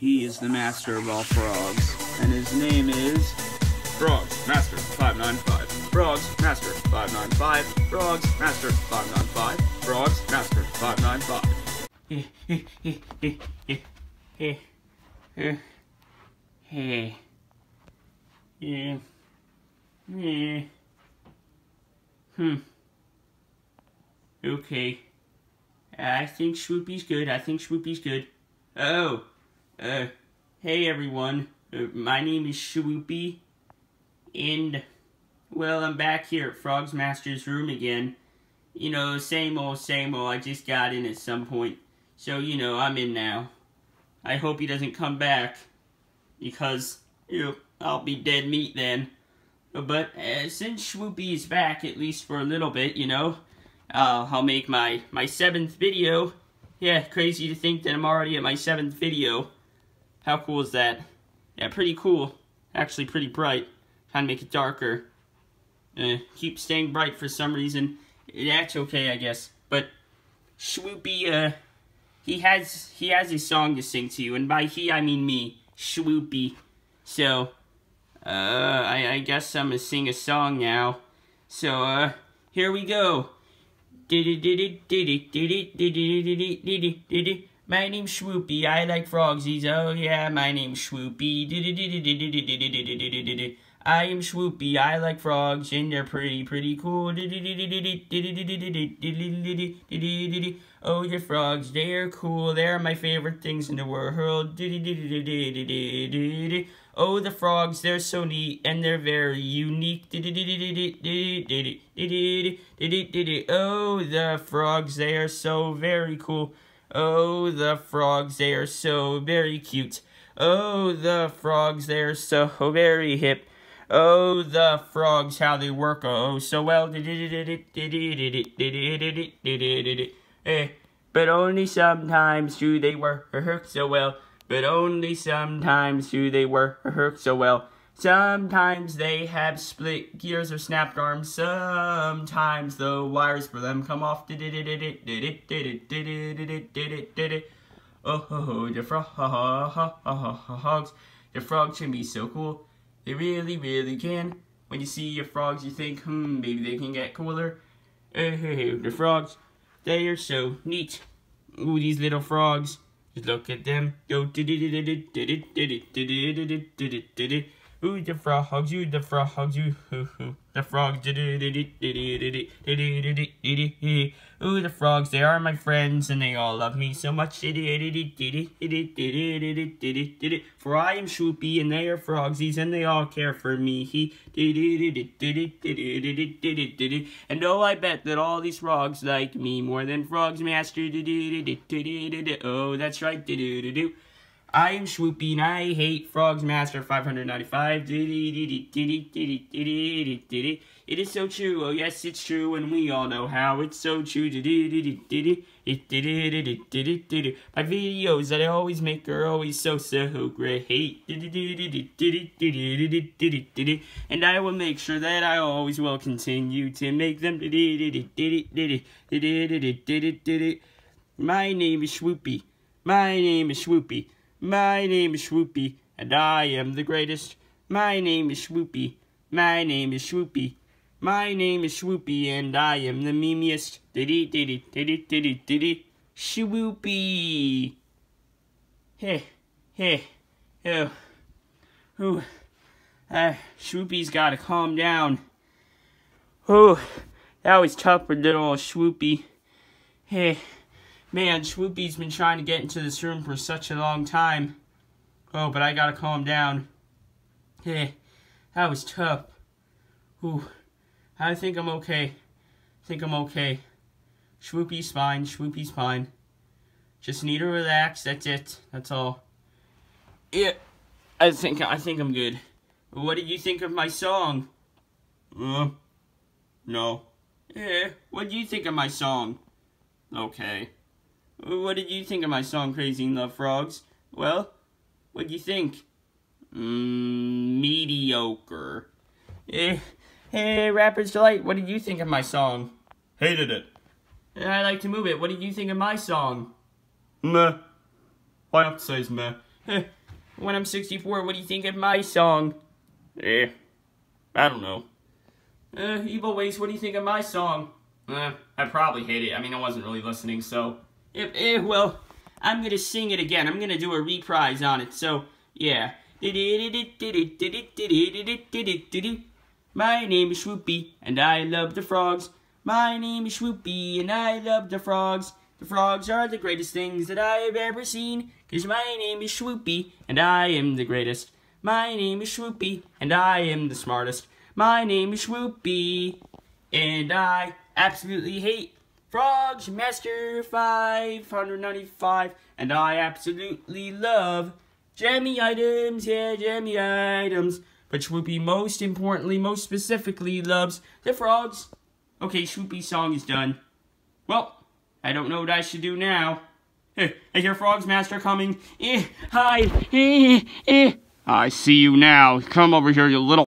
He is the master of all frogs, and his name is FrogzMaster595. Frogs Master 595. FrogzMaster595. Frogs Master 595. Hey. hey, hey, hey, hey, Yeah. Yeah. Hmm. Okay. I think Shwoopie's good. I think Shwoopie's good. Oh. Uh. Hey everyone. Uh, my name is Shwoopie. And, well, I'm back here at FrogzMaster's room again. You know, same old, same old. I just got in at some point. So, you know, I'm in now. I hope he doesn't come back. Because, you know, I'll be dead meat then. But uh, since Shwoopie is back, at least for a little bit, you know, uh, I'll make my, my seventh video. Yeah, crazy to think that I'm already at my seventh video. How cool is that? Yeah, pretty cool. Actually pretty bright. Kind of make it darker. Uh, keep staying bright for some reason. That's okay, I guess. But Shwoopie, uh, he has he has a song to sing to you, and by he I mean me, Shwoopie. So, uh, I, I guess I'm gonna sing a song now. So, uh, here we go. My name's Shwoopie, I like frogsies, oh yeah, my name's Shwoopie. I am Shwoopie, I like frogs, and they're pretty, pretty cool. Oh, your frogs, they're cool, they're my favorite things in the world. Oh, the frogs, they're so neat, and they're very unique. Oh, the frogs, they are so very cool. Oh, the frogs, they are so very cute. Oh, the frogs, they are so very hip. Oh, the frogs, how they work oh so well. But only sometimes do they work so well. But only sometimes do they work so well. Sometimes they have split gears or snapped arms. Sometimes the wires for them come off. Oh, the frogs. The frogs can be so cool. They really, really can. When you see your frogs, you think, hmm, maybe they can get cooler. Oh, the frogs, they are so neat. Ooh, these little frogs. Just look at them. Go. Ooh, the frogs, you, the frogs, you, hoo, hoo. The frogs, ooh, the frogs, they are my friends, and they all love me so much. For I am Shwoopie, and they are frogsies, and they all care for me. And oh, I bet that all these frogs like me more than FrogzMaster. Oh, that's right. I am Shwoopie and I hate FrogzMaster595. It is so true. Oh yes, it's true, and we all know how it's so true. My videos that I always make are always so so great. And I will make sure that I always will continue to make them. My name is Shwoopie. My name is Shwoopie. My name is Shwoopie, and I am the greatest. My name is Shwoopie. My name is Shwoopie. My name is Shwoopie, and I am the memeiest. Diddy diddy diddy diddy diddy. Shwoopie. Hey, hey, oh, oh, uh, Shwoopie's gotta calm down. Oh, that was tough for little Shwoopie. Hey. Man, Shwoopie's been trying to get into this room for such a long time. Oh, but I gotta calm down. Hey, that was tough. Ooh, I think I'm okay. I think I'm okay. Shwoopie's fine, Shwoopie's fine. Just need to relax, that's it. That's all. Yeah, I think I think I'm good. What did you think of my song? Uh, no. Yeah, what do you think of my song? Okay. What did you think of my song, Crazy in Love Frogs? Well, what do you think? Mm, mediocre. Eh, hey, Rapper's Delight, what did you think of my song? Hated it. I like to move it. What did you think of my song? Meh. Why not say meh? when I'm 64, what do you think of my song? Eh, I don't know. Uh, Evil Ways, what do you think of my song? Eh, I probably hate it. I mean, I wasn't really listening, so... Eh, eh, well, I'm gonna sing it again. I'm gonna do a reprise on it, so, yeah. My name is Shwoopie, and I love the frogs. My name is Shwoopie, and I love the frogs. The frogs are the greatest things that I have ever seen, cause my name is Shwoopie, and I am the greatest. My name is Shwoopie, and I am the smartest. My name is Shwoopie, and I absolutely hate FrogzMaster595, and I absolutely love jammy items, yeah, jammy items. But Shwoopie most importantly, most specifically loves the frogs. Okay, Shwoopie's song is done. Well, I don't know what I should do now. I hear FrogzMaster coming. Eh, hide. Eh, eh. I see you now. Come over here, you little...